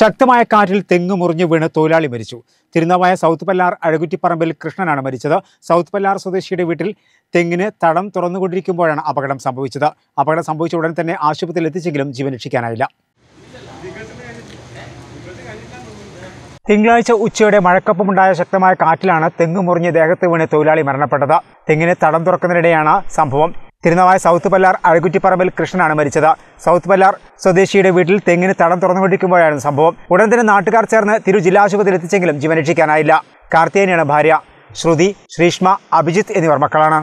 ശക്തമായ കാറ്റിൽ തെങ്ങ് മുറിഞ്ഞു വീണ് തൊഴിലാളി മരിച്ചു. തിരുനാവായ സൗത്ത് പല്ലാർ അഴകുറ്റിപ്പറമ്പിൽ കൃഷ്ണനാണ് മരിച്ചത്. സൗത്ത് പല്ലാർ സ്വദേശിയുടെ വീട്ടിൽ തെങ്ങിന് തടം തുറന്നുകൊണ്ടിരിക്കുമ്പോഴാണ് അപകടം സംഭവിച്ചത്. അപകടം സംഭവിച്ച ഉടൻ തന്നെ ആശുപത്രിയിൽ എത്തിച്ചെങ്കിലും ജീവൻ രക്ഷിക്കാനായില്ല. തിങ്കളാഴ്ച ഉച്ചയോടെ മഴക്കൊപ്പമുണ്ടായ ശക്തമായ കാറ്റിലാണ് തെങ്ങ് മുറിഞ്ഞ് ദേഹത്ത് വീണ് തൊഴിലാളി മരണപ്പെട്ടത്. തെങ്ങിന് തടം തുറക്കുന്നതിനിടെയാണ് സംഭവം. തിരുനാവായ സൗത്ത് പല്ലാർ അഴകുറ്റിപ്പറമ്പിൽ കൃഷ്ണനാണ് മരിച്ചത്. സൗത്ത് പല്ലാർ സ്വദേശിയുടെ വീട്ടിൽ തെങ്ങിന് തടം തുറന്നുകൊണ്ടിരിക്കുമ്പോഴായിരുന്നു സംഭവം. ഉടൻ തന്നെ നാട്ടുകാർ ചേർന്ന് തിരു ജില്ലാ ആശുപത്രിയിൽ എത്തിച്ചെങ്കിലും ജീവൻ രക്ഷിക്കാനായില്ല. കാർത്തികേയനാണ് ഭാര്യ. ശ്രുതി ശ്രീഷ്മ അഭിജിത്ത് എന്നിവർ മക്കളാണ്.